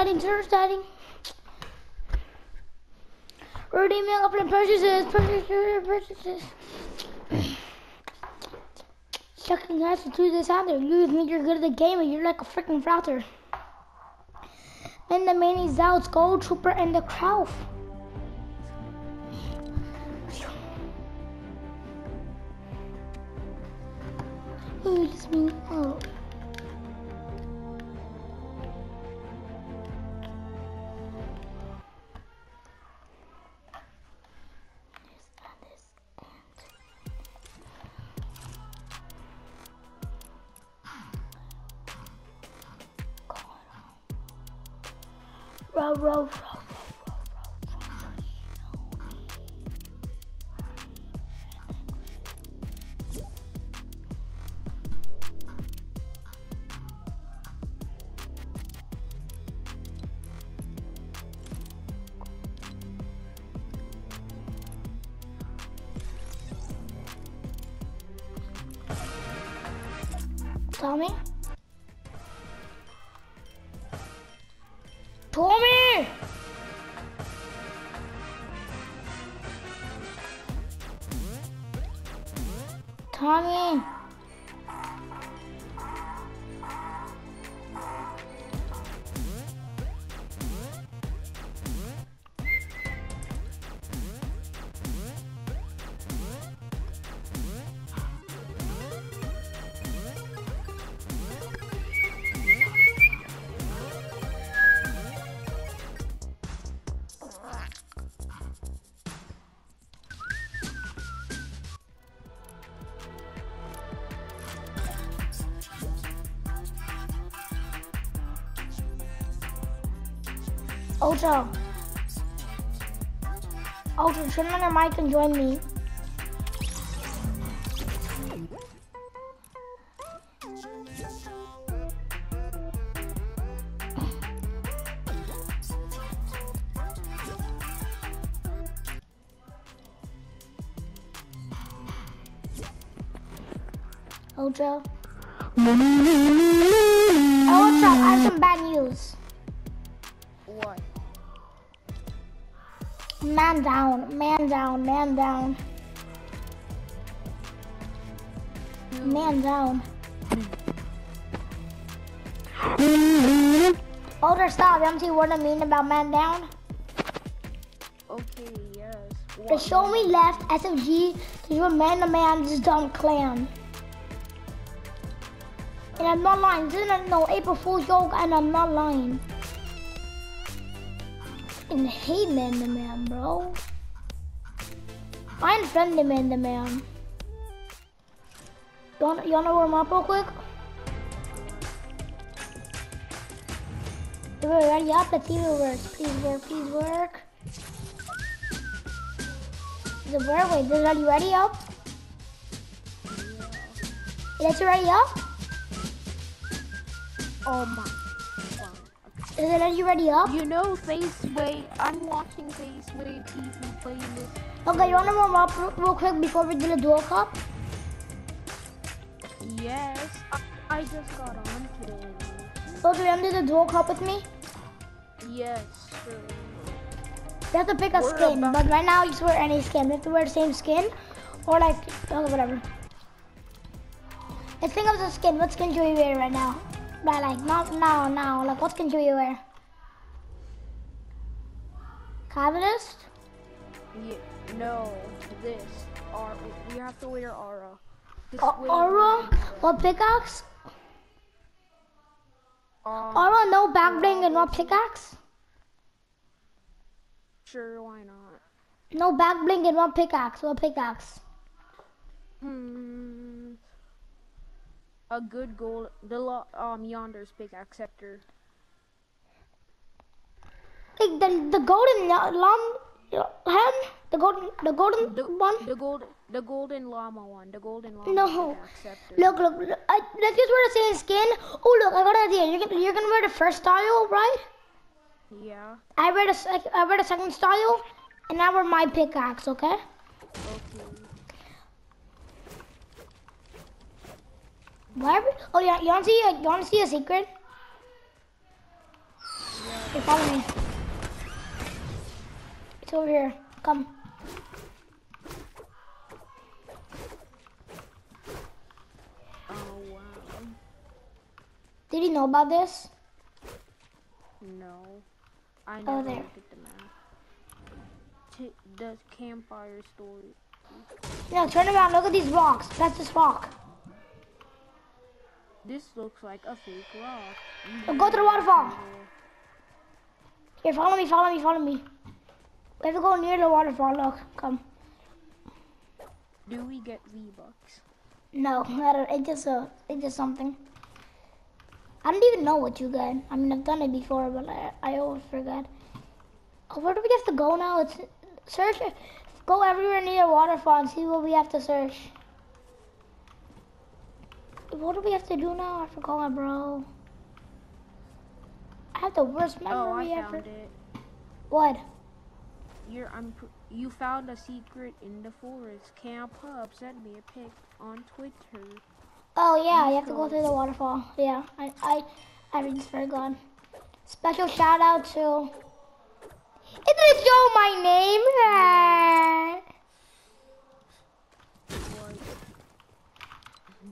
User settings, user settings. Redeeming open purchases, purchases, purchases. Checking guys to do this out there. You think you're good at the game and you're like a freaking frouter. And the mini Zouts, Gold Trooper, and the Krauf. Row, Ultra. Ultra, turn on your mic and join me. Ultra. Ultra, I have some bad news. What? Man down, man down, man down. Man down. Older stop, empty what I mean about man down. Okay, yes. The show me left SMG because you're man to man this dumb clan. And I'm not lying. This is no April Fool's joke and I'm not lying. And hate man to man, bro. I unfriended man to man. You wanna, you wanna warm up real quick? Everybody ready up? Let's see it works. Please work, please work. It work? Wait, is it ready up? Let's ready up? Oh my. Is it ready ready up? You know, FaZe Sway. I'm watching FaZe Sway TV this. Okay, you wanna warm up real, quick before we do the dual cup? Yes. I, I just got on today. So do you wanna do the dual cup with me? Yes, sure. You have to pick a We're skin, but right now you just wear any skin. You have to wear the same skin, or like, oh, whatever. Let's think of the skin. What skin should we wear right now? But like, not now, now. Like, what should we wear? Cavalist? Yeah, no, this. Our, we have to wear Aura. This Aura? What pickaxe? Um, Aura, no back bling and what pickaxe? Sure, why not? No back bling and one pickaxe. What pickaxe? Hmm. A good gold. The um yonder's pickaxe sector. Like the the golden la- lam hen? The golden the golden The one? The gold. The golden llama one. The golden llama No. Look, look, look I, let's just wear the same skin. Oh, look, I got an idea. You're gonna, you're gonna wear the first style, right? Yeah. I wear the sec- I wear the second style, And now we're my pickaxe, okay? Okay. Where? Oh yeah, you want to see? A, you want to see a secret? Here, follow me. It's over here. Come. Oh wow. Did you know about this? No. I Oh, never there. looked at the map. The campfire story. No, turn around. Look at these rocks. That's this rock. This looks like a fake rock. Now go to the waterfall. Here, follow me. Follow me. Follow me. We have to go near the waterfall. Look, come. Do we get V-Bucks? No, I don't, it's just uh, a, it's just something. I don't even know what you get. I mean, I've done it before, but I, I always forget. Oh, where do we have to go now? It's search. Go everywhere near a waterfall and see what we have to search. What do we have to do now? I forgot, bro. I have the worst memory Oh, I ever. found it. What? You're, I'm, you found a secret in the forest. Camp Hub sent me a pic on Twitter. Oh yeah, you have to go through the waterfall. Yeah, I I I just forgot. Special shout out to. It didn't show my name.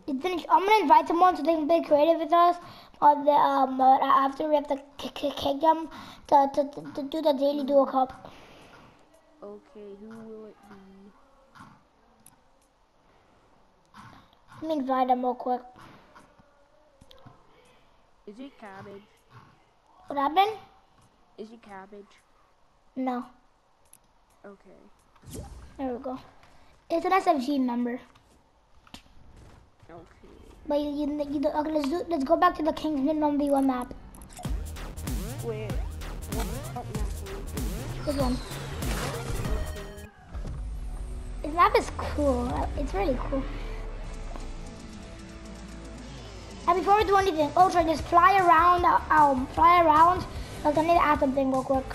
I'm gonna invite someone so they can play creative with us. But the, um, after we have to kick, kick them to, to, to, do the daily duo cup. Okay, who will it be? Let me invite them real quick. Is it cabbage? What happened? Is it cabbage? No. Okay. There we go. It's an SFG member. But you, you, you okay, let's do, let's go back to the Kingsman 1v1 map. Wait. What, what map This one. This map is cool. It's really cool. And before we do anything, Ultra, just fly around, um, fly around. Like, I need to add something real quick.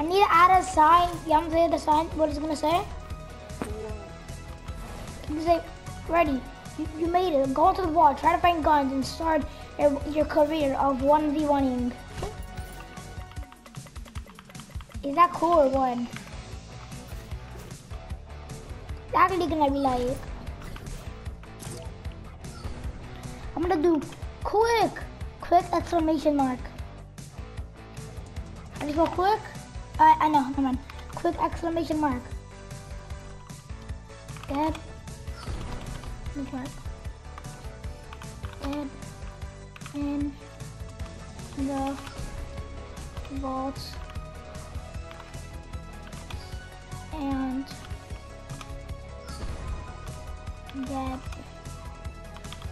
I need to add a sign. You the sign? What it's gonna say? Ready. You, you made it. Go to the wall. Try to find guns and start your, your career of 1v1ing. Is that cool or what? Actually gonna be like. I'm gonna do quick, quick exclamation mark. I just go quick. I I know, come on. Quick exclamation mark. Get. Mark. Get in the vault and get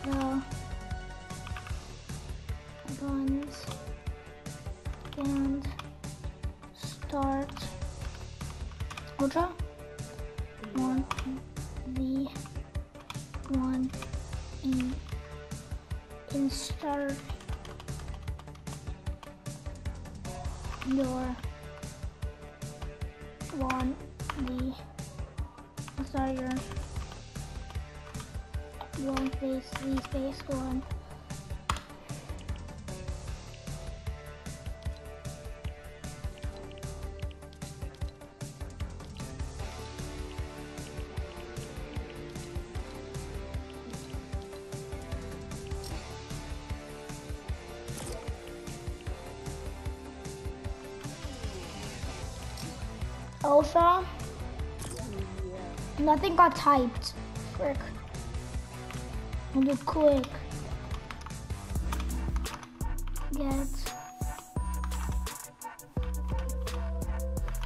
the guns and start. Ultra in start your one the sorry your one face three space one got typed. Frick. And do quick. Get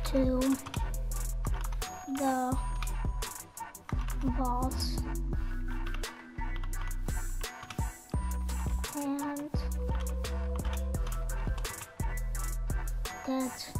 to the vault and get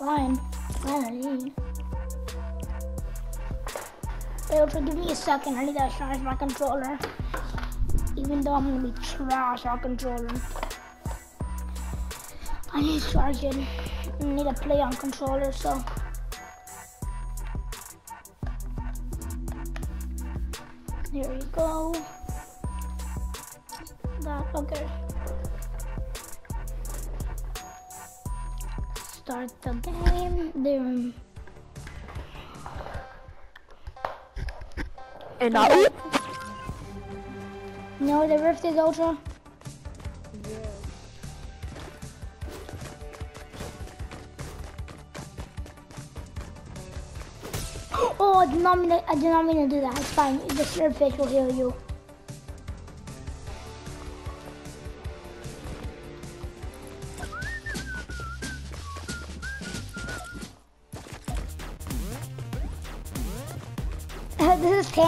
fine. Also give me a second. I need to charge my controller. Even though I'm gonna be trash at controller. I need to. I need to play on controller, so. And I. No, the Rift is Ultra. Yeah. Oh, I did not mean to, I did not mean to do that. It's fine. The surface will heal you.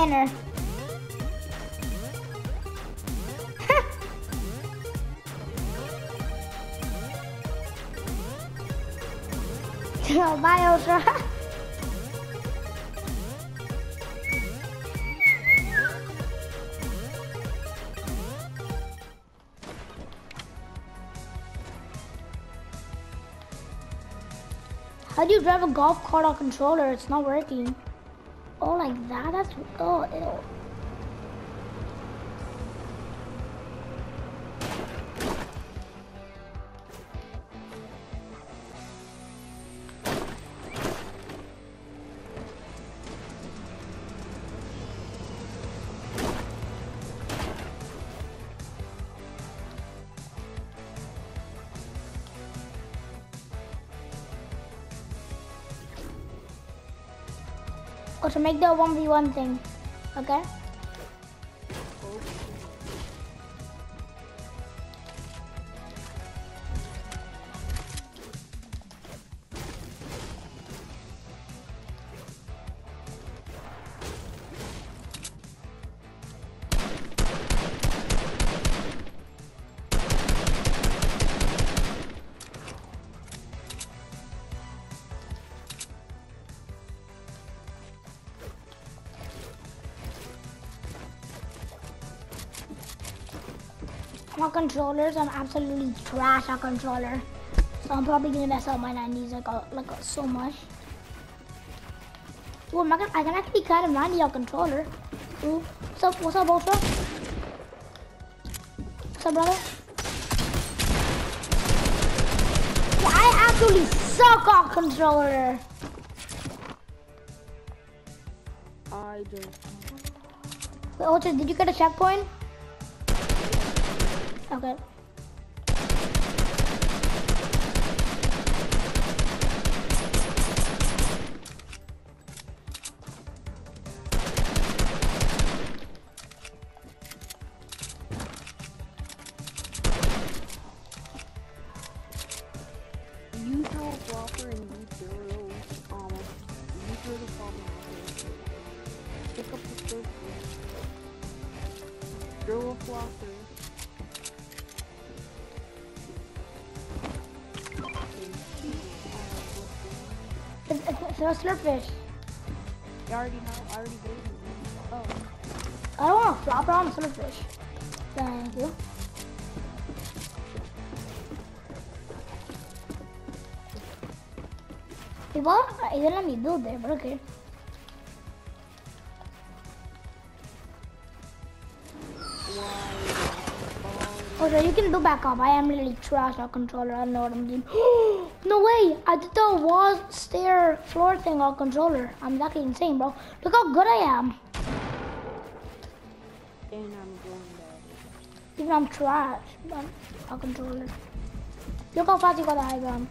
Is Tanner. Bye, Ultra. How do you drive a golf cart on controller? It's not working. Like that? That's oh, ew. Or to make the 1v1 thing. Okay? Controllers, I'm absolutely trash at controller. So I'm probably gonna mess up my 90s like, like so much. Ooh, I'm not gonna, I can actually kind of 90 on controller. Ooh, what's up, what's up, Ultra? What's up, brother? Yeah, I actually suck on controller. I do. Wait, Ultra, did you get a checkpoint? Okay. It's. You already know. I already gave you. Oh. I don't want to flop on a slurpfish. Thank you. Igual, it didn't let me build there, but okay. Oh, so you can do back up. I am really trash on controller. I don't know what I'm doing. no way! I did the wall, stair, floor thing on controller. I'm actually insane, bro. Look how good I am. And I'm going there. Even I'm trash on controller. Look how fast you got the high ground.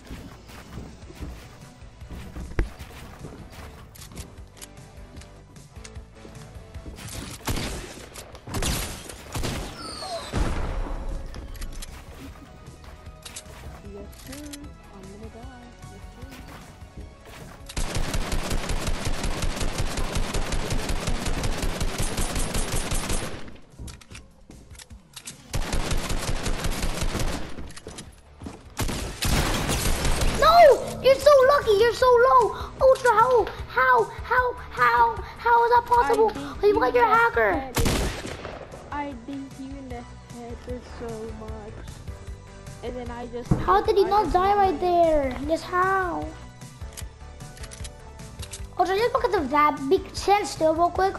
Possible? beat Hey, what, you you're a hacker. I beat you in the head so much. And then I just. How did he I not die right there? Just how? Ultra, just look at the that big stand still real quick.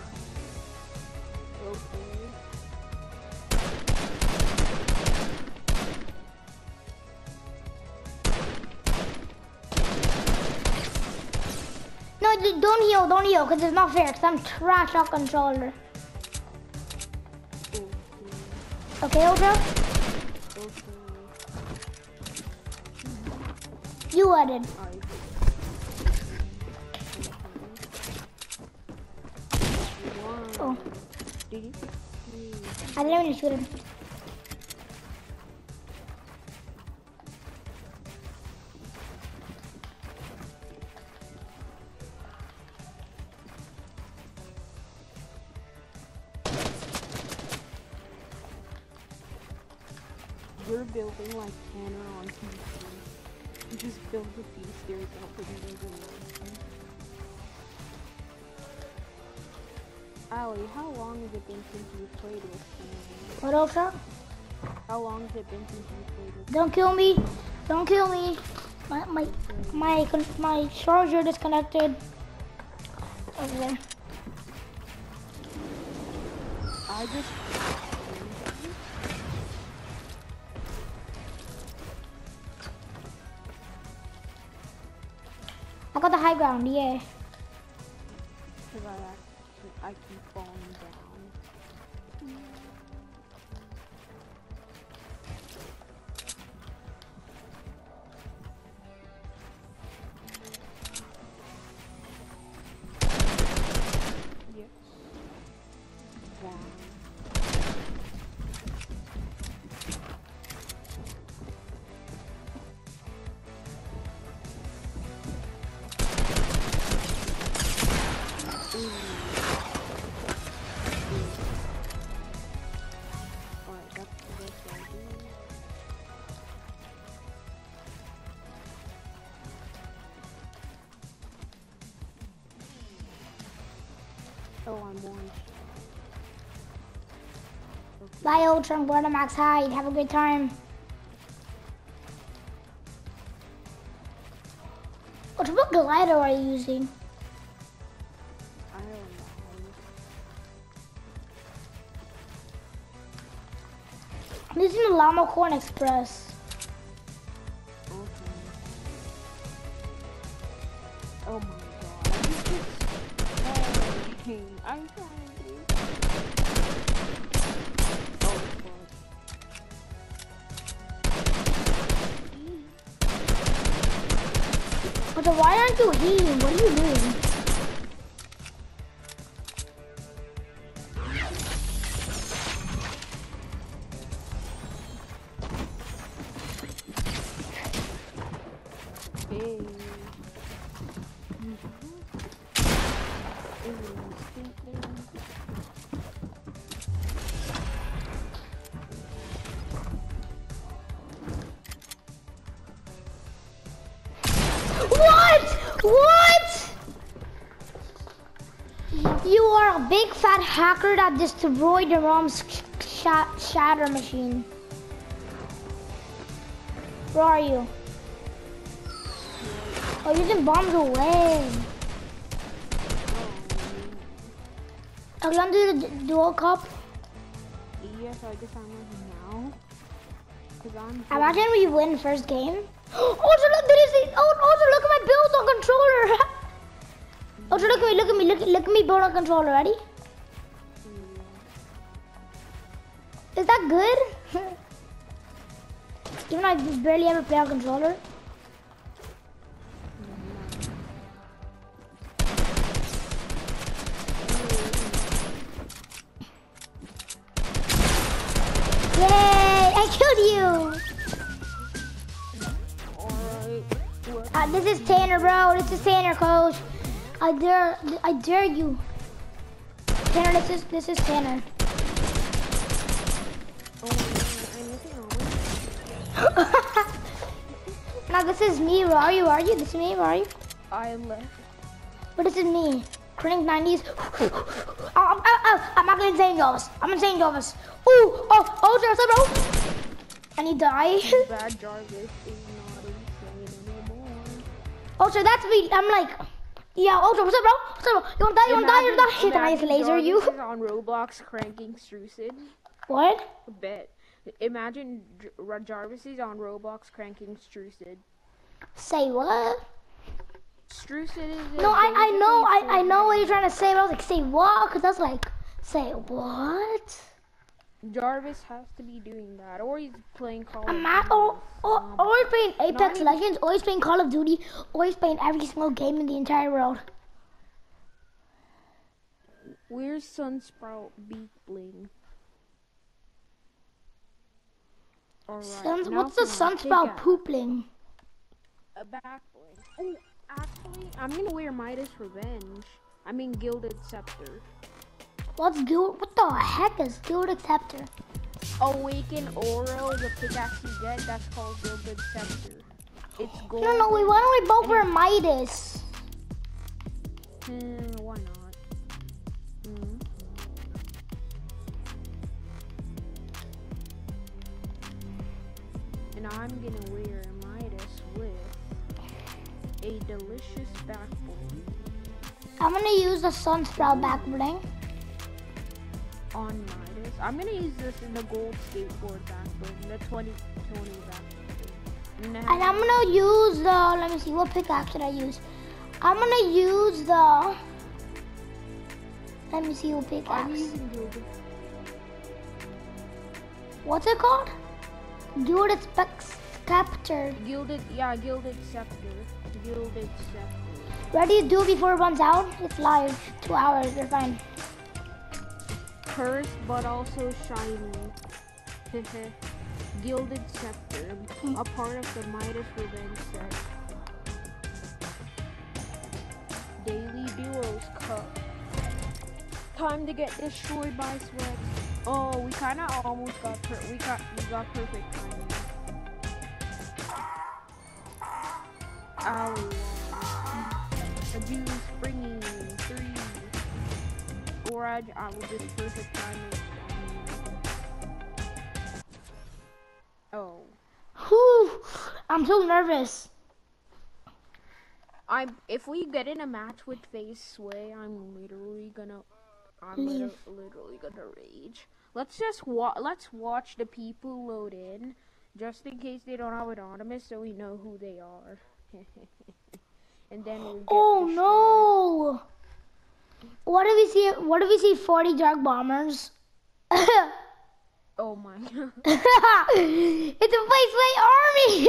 Don't heal, because it's not fair, because I'm trash on controller. Okay. Okay, Ultra? You added. Oh, One. Did you? I didn't even shoot him. Allie, how long has it been since you played with Tanner? What, Ultra? How long has it been since you played with me? Don't kill me. Don't kill me. My, my, my, my charger disconnected. Over there. I just I got the high ground, yeah. I keep falling down. I'm one. Bye, Ultra. Going Max Hide. Have a good time. Ultra, what glider are you using? I don't. I'm using the Llamacorn Express. You are a big fat hacker that destroyed the ROM's sh- sh- shatter machine. Where are you? Oh, you're using bombs away. Oh, Are you gonna do the d- dual cup? yes, I guess I'm with now. Cause I'm. Imagine we win first game. Also, oh, look, there is it. Oh, oh also look at my build on controller. also, look at me, look at me, look, look at me build on controller. Ready? Is that good? Even I barely ever play on controller. Yay! I killed you! Uh, this is Tanner, bro. This is Tanner, coach. I dare, I dare you. Tanner, this is this is Tanner. Oh, I'm missing all Not this is me. Where are you? Where are you? This is me. Where are you? I left. But this is me. Crank 90s. oh, I'm, oh, oh, I'm actually insane, Jarvis. I'm insane, Jarvis. Ooh, oh, oh, what's up, bro? And he died. Bad Jarvis is not insane anymore. Oh, Ultra, that's me. I'm like, yeah, Ultra, what's up, bro? What's up, bro? You wanna die? You wanna die? You wanna die? Hit the nice laser, you. on Roblox cranking Strucid. What? Bet. Imagine J- Jarvis is on Roblox cranking Strucid. Say what? Strucid is. No, I, I know, I, I know what you're trying to say, but I was like, say what? Because that's like, say what? Jarvis has to be doing that, or he's playing Call of I'm Duty. at, or, or, Um, always playing Apex even- Legends, always playing Call of Duty, always playing every single game in the entire world. Where's Sunsprout Beak Bling? Alright. Suns, what's the for my sunsprout pickaxe. poopling? A back bling. Oh, actually, I'm gonna wear Midas Revenge. I mean Gilded Scepter. What's Guild? What the heck is Guild Scepter? Awaken Oro, the pickaxe you get, that's called Gilded Scepter. It's gold. No, no, wait, why don't we both wear Midas? Hmm, why not? Hmm. And I'm gonna wear Midas with a delicious backboard I'm gonna use the Sunsprout back bling. On Midas. I'm gonna use this in the gold skateboard backboard, the 2020 backboard. And, And I'm gonna use the, let me see, what pickaxe should I use? I'm gonna use the, let me see what I'm pickaxe. using Gilded. What's it called? Guild Scepter. Gilded, yeah, Gilded Scepter. Gilded Scepter. Ready to do before it runs out? It's live, two hours, you're fine. Cursed, but also shiny. Gilded Scepter, a part of the Midas Revenge set. Daily Duos Cup. Time to get destroyed by sweat. Oh, we kind of almost got per- we got we got perfect timing. Ow. A June springy I, will just perfect timing. Oh. Whew, I'm so nervous. I if we get in a match with FaZe Sway, I'm literally gonna I'm Leave. literally gonna rage. Let's just wa- let's watch the people load in, just in case they don't have anonymous, so we know who they are. and then we. Oh destroyed. no! What if we see? What if we see 40 dark bombers? Oh my. God! it's a FaZe Sway army!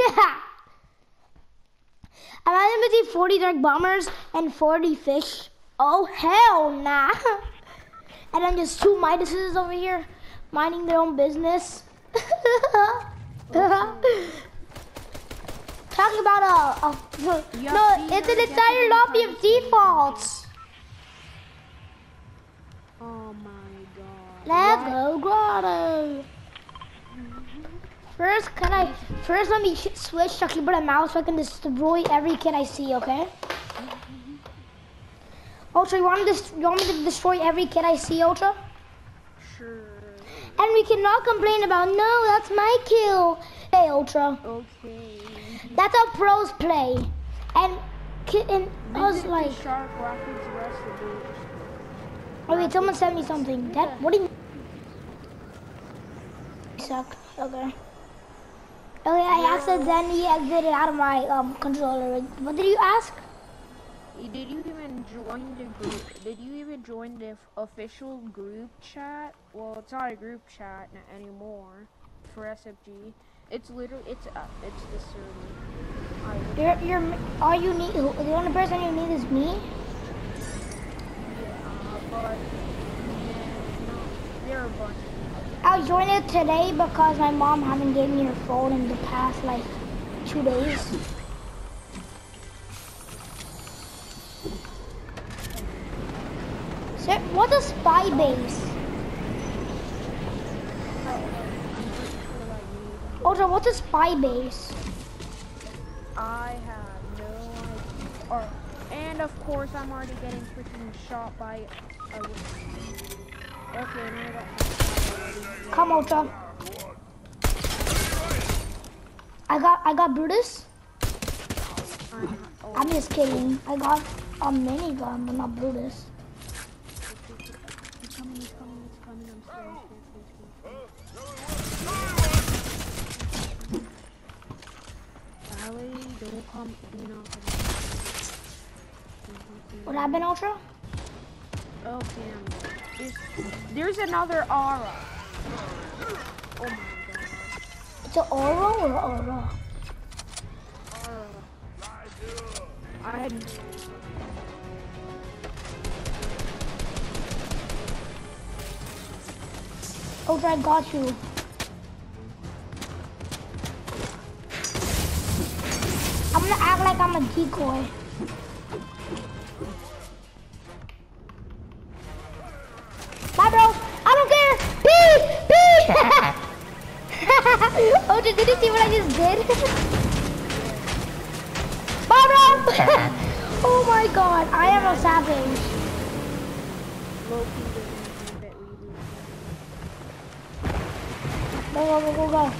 Imagine we see 40 dark bombers and 40 fish. Oh hell nah! And then just two Midases over here minding their own business. Talking about uh, uh, a, a no, it's an entire lobby of defaults. oh my god. Let's go grotto. First, can I? First, let me switch to keyboard and mouse so I can destroy every kid I see. Okay. Ultra, you want me to? You want me to destroy every kid I see, Ultra? Sure. And we cannot complain about. No, that's my kill. Hey, Ultra. Okay. That's how pros play. And, and I was like, Shark Rapids Reservoir. oh wait, someone sent me something. That what do you? Okay. Okay, I accidentally exited out of my um controller. What did you ask? Did you even join the group? Did you even join the official group chat? Well, it's not a group chat anymore for SFG. It's literally it's uh, it's the server. You're you're all you need. The only person you need is me. yeah, but yeah, no, there are a bunch. I'll join it today because my mom haven't given me her phone in the past like two days. Sir, what's a spy base? Ultra, what's a spy base? I have no idea. Or, and of course, I'm already getting freaking shot by a. Okay, now. Come, Ultra. I got I got Brutus. I'm, oh, just kidding. I got a minigun, but not Brutus. What happened, Ultra? Oh, okay, I'm there's, another aura. Oh my god. It's an Oro or Aura? Aura. I Ultra, oh, I got you. I'm gonna act like I'm a decoy. Bye, bro. oh my god, I am a savage. Go, go, go, go, go.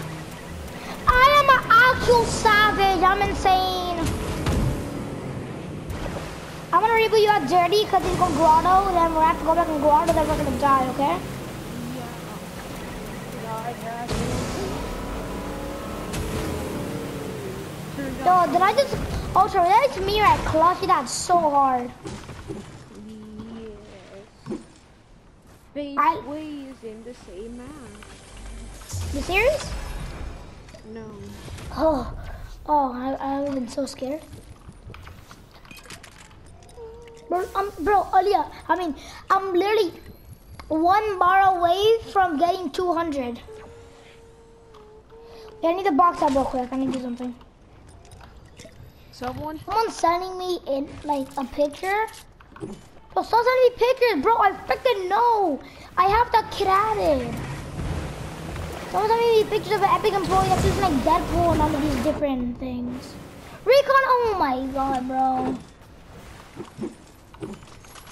I am an actual savage. I'm insane. I'm gonna reboot you out dirty because he's going grotto. Then we're gonna have to go back in grotto. Then we're gonna die, okay? Yo, did I just... Ultra, that's me right? Clutchy that so hard. Yes. I- ways in the same map. You serious? No. Oh, oh, I, I've been so scared. Bro, um, bro, Alia, I mean, I'm literally one bar away from getting 200. I need to box up real quick. I need to do something. Someone Someone's sending me in like a picture. Bro, stop sending me pictures, bro. I freaking know. I have that kid added. Someone's sending me pictures of an epic employee that's using like Deadpool and all of these different things. Recon, oh my god, bro.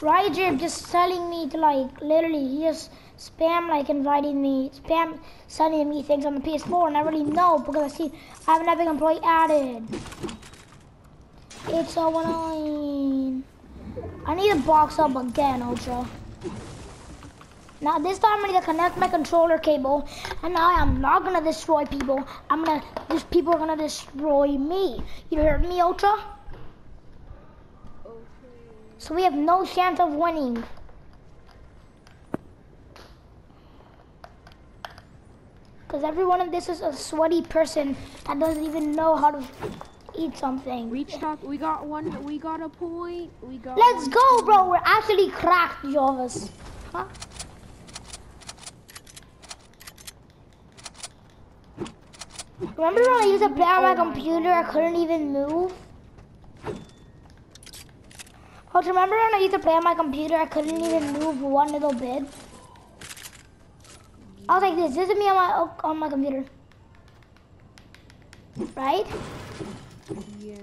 Ryder just telling me to like literally he just spam like inviting me, spam sending me things on the PS4 and I already know because I see I have an epic employee added. It's so annoying. I need to box up again, Ultra. Now this time I need to connect my controller cable, and I am not gonna destroy people. I'm gonna, these people are gonna destroy me. You heard me, Ultra? Okay. So we have no chance of winning. Because every one of this is a sweaty person that doesn't even know how to eat something. out. We got one. We got a point. We got. Let's go, point. bro. We're actually cracked, Jovis. Huh? Remember when I used to play on my computer, I couldn't even move? Oh, do you remember when I used to play on my computer, I couldn't even move one little bit? I was like this. This is me on my on my computer, right? Yes.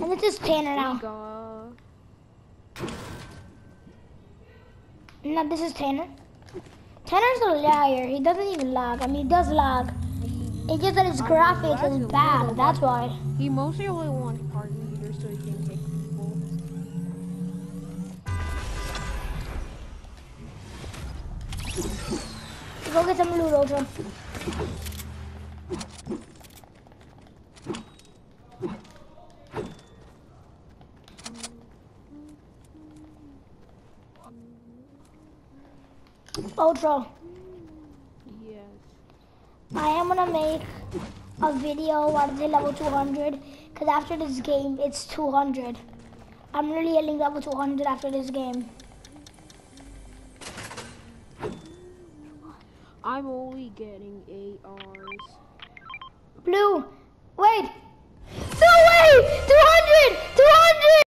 And this is Tanner now. No, this is Tanner. Tanner's a liar. He doesn't even lag. I mean, he does lag. It's just that his I graphics is bad. That's why. He mostly only wants party leaders so he can take people. Go get some loot, Ultra. Ultra, Yes. I am gonna make a video out of the level 200 because after this game it's 200. I'm really hitting level 200 after this game. I'm only getting ARs. Blue, wait. No way! 200! 200!